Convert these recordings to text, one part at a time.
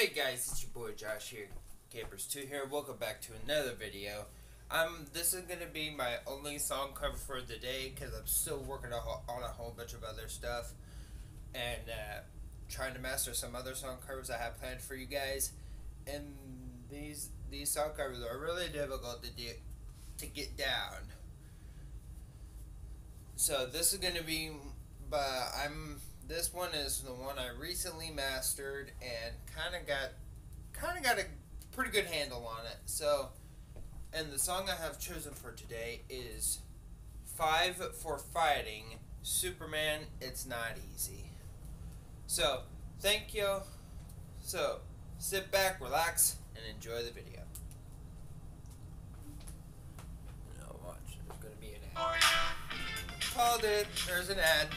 Hey guys, it's your boy Josh here, Capers2 here. Welcome back to another video. Um, this is gonna be my only song cover for the day because I'm still working on a whole bunch of other stuff and uh, trying to master some other song covers I have planned for you guys. And these these song covers are really difficult to do to get down. So this is gonna be, but I'm this one is the one I recently mastered and kind of got kind of got a pretty good handle on it. So, and the song I have chosen for today is Five for Fighting Superman. It's not easy. So, thank you. So, sit back, relax, and enjoy the video. Now watch. There's gonna be an ad. Called it. There's an ad.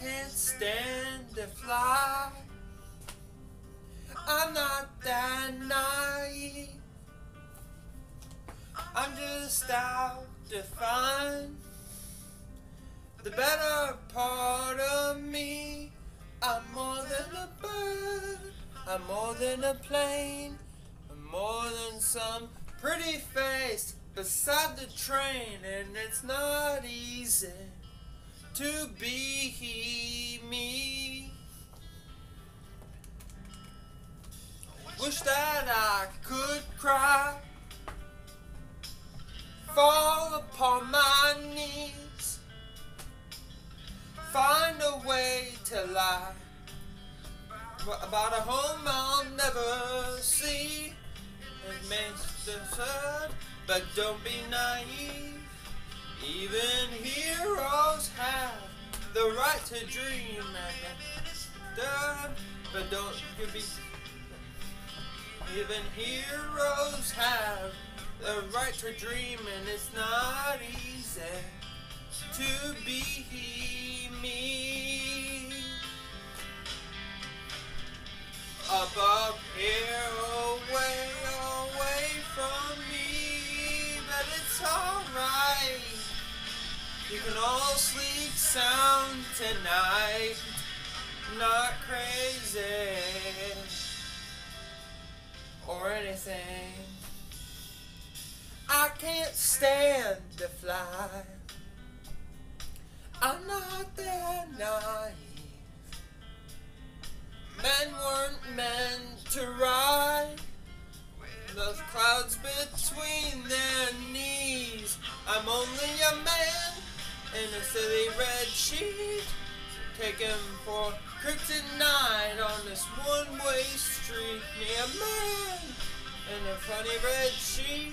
Can't stand to fly. I'm not that naive. I'm just out to find the better part of me. I'm more than a bird. I'm more than a plane. I'm more than some pretty face beside the train, and it's not easy to be me. Wish that I could cry, fall upon my knees, find a way to lie about a home I'll never see. It makes the sad, but don't be naive. Even heroes oh, have the right to dream and but don't you be. Even heroes have the right to dream, and it's not easy to be me. You can all sleep sound tonight, not crazy or anything. I can't stand to fly. I'm not that naive. Men weren't meant to ride with those clouds between their in a silly red sheet, taken for kryptonite on this one-way street. Me a man in a funny red sheet.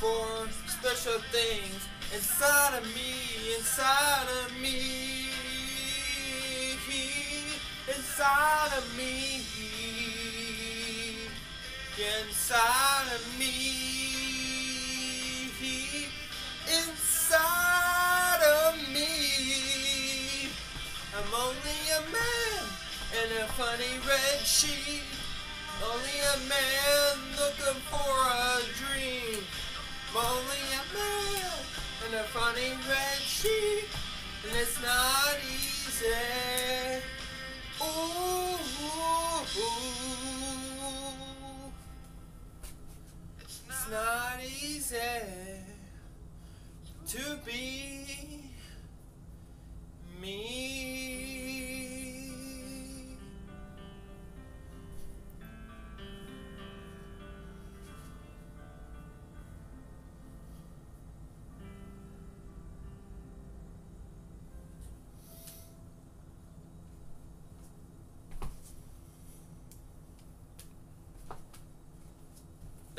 For special things inside of me, inside of me, inside of me, inside of me, in a funny red sheet. Only a man looking for a dream. Only a man in a funny red sheet. And it's not easy. Ooh. It's not easy to be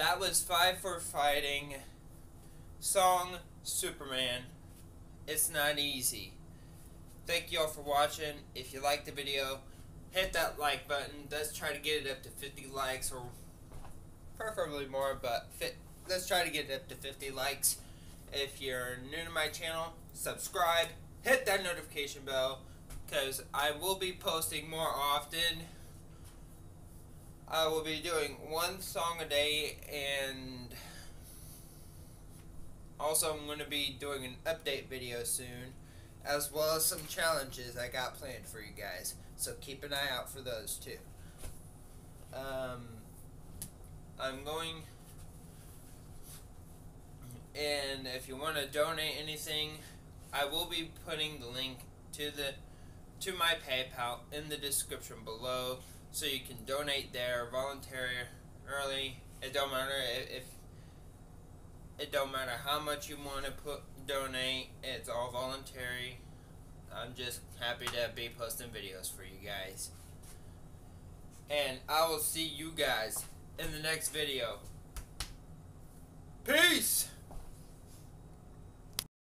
That was Five for Fighting song Superman. It's not easy. Thank you all for watching. If you liked the video, hit that like button. Let's try to get it up to 50 likes or preferably more, but fit, let's try to get it up to 50 likes. If you're new to my channel, subscribe, hit that notification bell because I will be posting more often. I will be doing one song a day and also I'm going to be doing an update video soon as well as some challenges I got planned for you guys. So keep an eye out for those too. Um, I'm going and if you want to donate anything, I will be putting the link to the to my PayPal in the description below, so you can donate there voluntarily. It don't matter if, it don't matter how much you want to put donate. It's all voluntary. I'm just happy to be posting videos for you guys. And I will see you guys in the next video. Peace!